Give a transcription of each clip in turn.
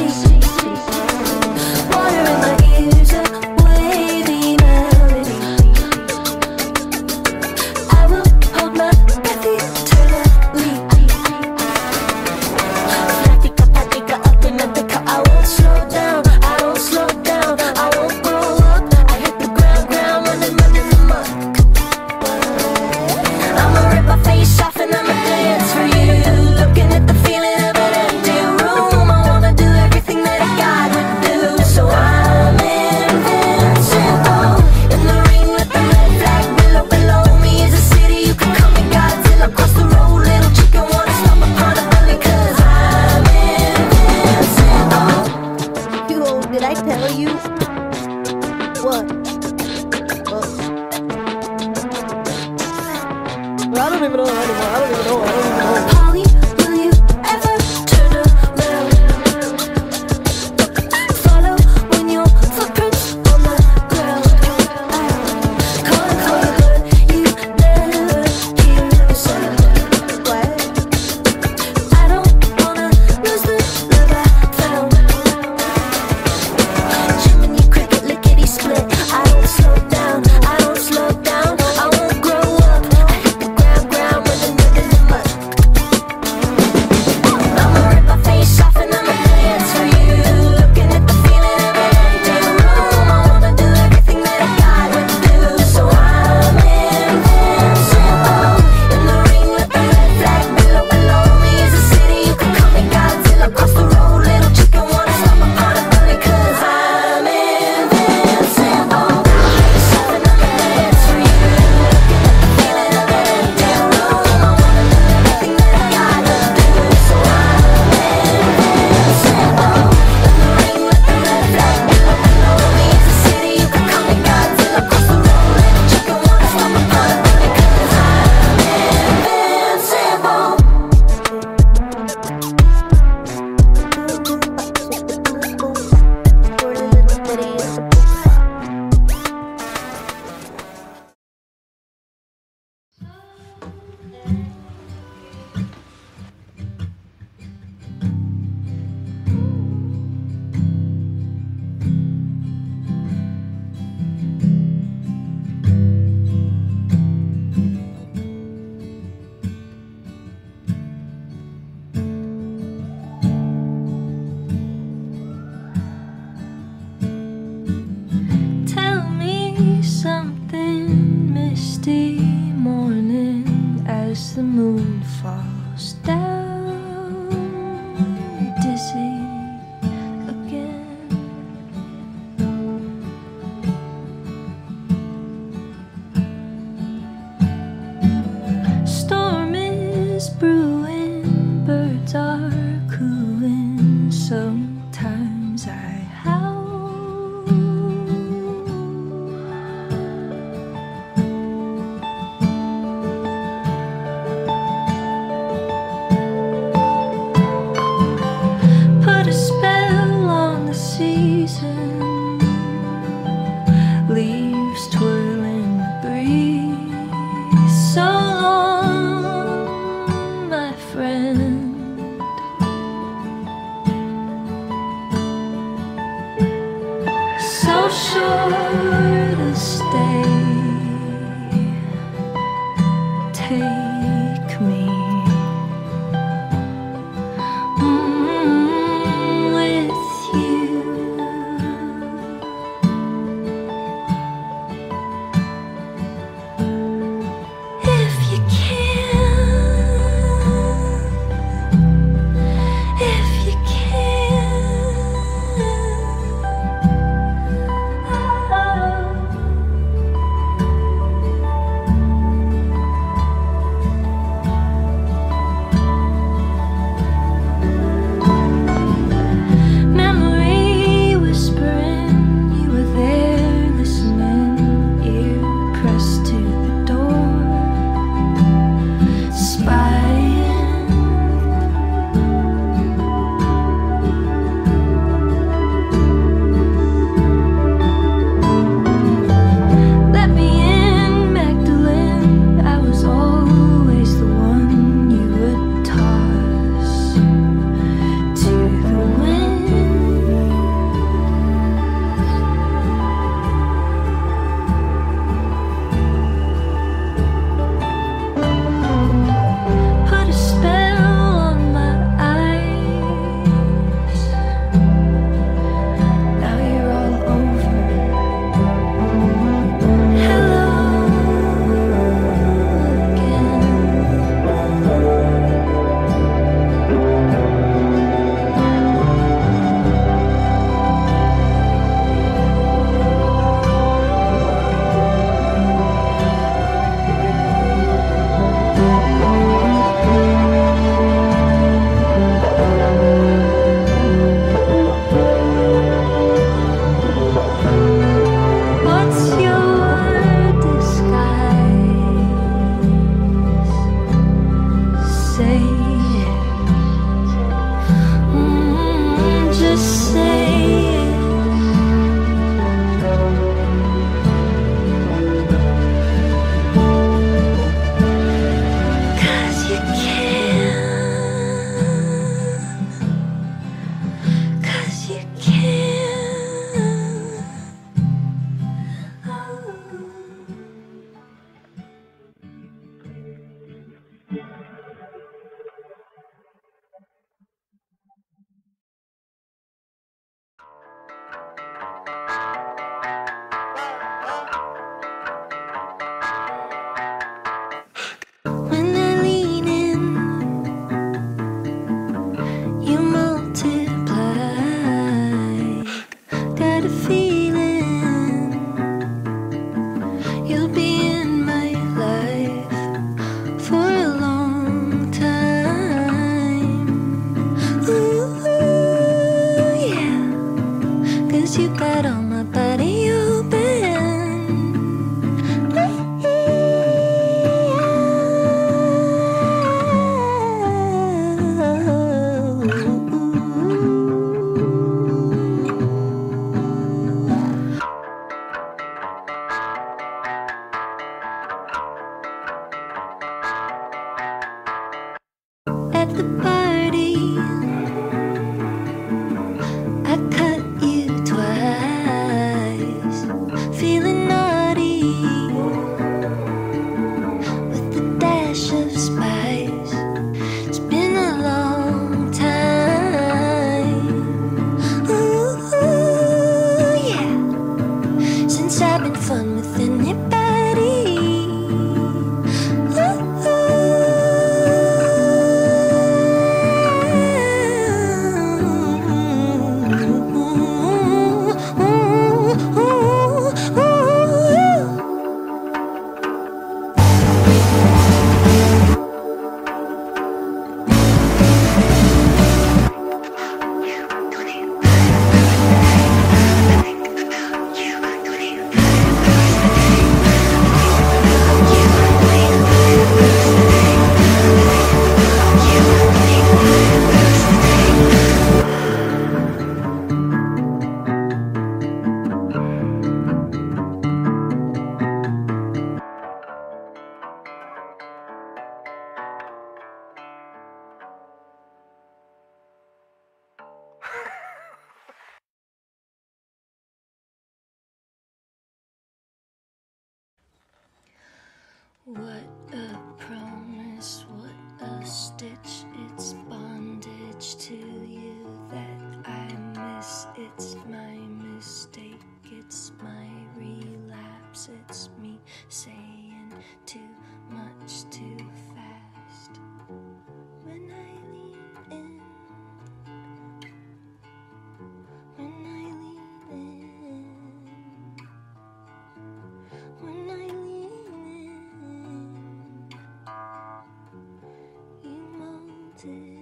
your Brahma What Somehow,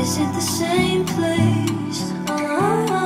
Is it the same place? Oh,